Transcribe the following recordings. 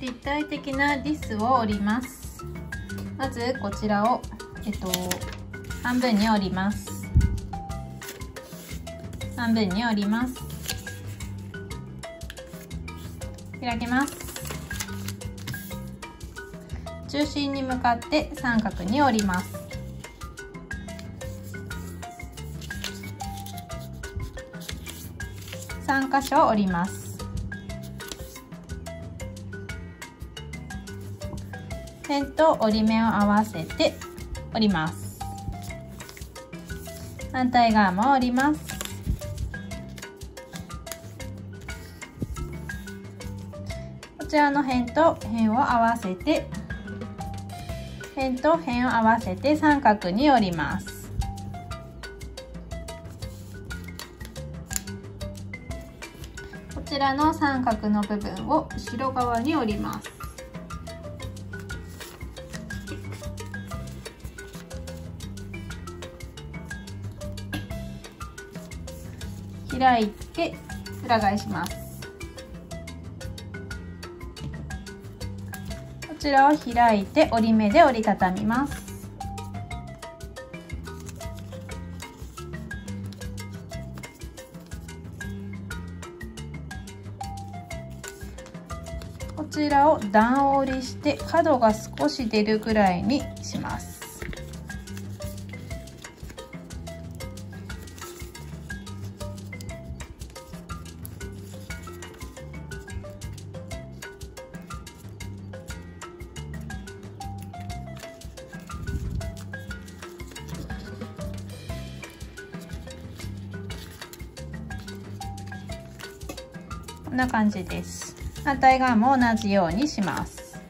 立体的なリスを折ります。まずこちらをえっと半分に折ります。半分に折ります。開けます。中心に向かって三角に折ります。3箇所折ります。辺と折り目を合わせて折ります。反対側も折ります。こちらの辺と辺を合わせて辺と辺を合わせて三角に折ります。こちらの三角の部分を後ろ側に折ります。開いて裏返します。こちらを開いて折り目で折りたたみます。こちらを段折りして角が少し出るぐらいにします。こんな感じです。反対側も同じようにします。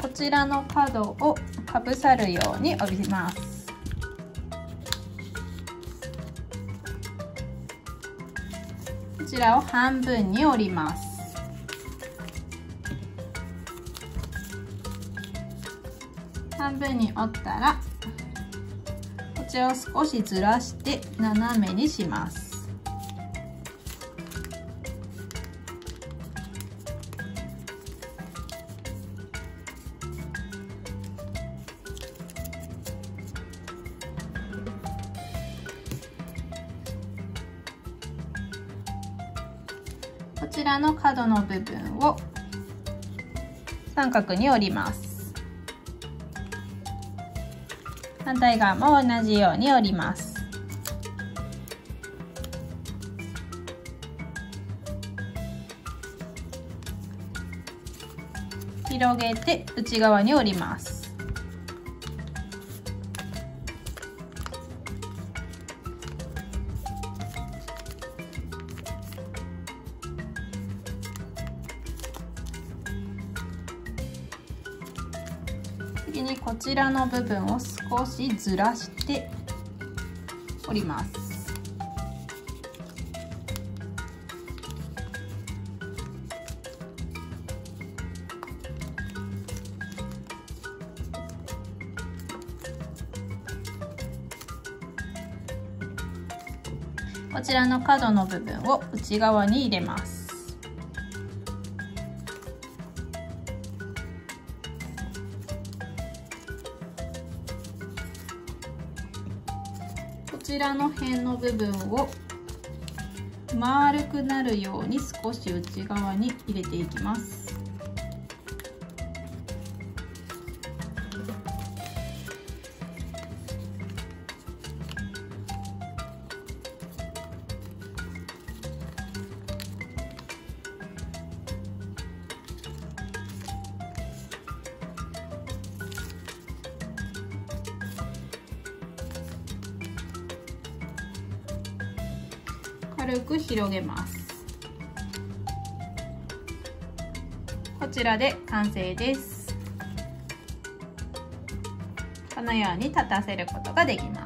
こちらの角をかぶさるように折ります。こちらを半分に折ります。半分に折ったらこちらを少しずらして斜めにします。こちらの角の部分を三角に折ります。反対側も同じように折ります。広げて内側に折ります。次にこちらの部分を少しずらして折ります。こちらの角の部分を内側に入れます。ちらの辺の部分を丸くなるように少し内側に入れていきます。軽く広げます。こちらで完成です。このように立たせることができます。